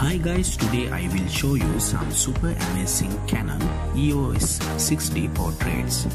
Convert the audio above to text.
Hi guys, today I will show you some super amazing Canon EOS 6D portraits.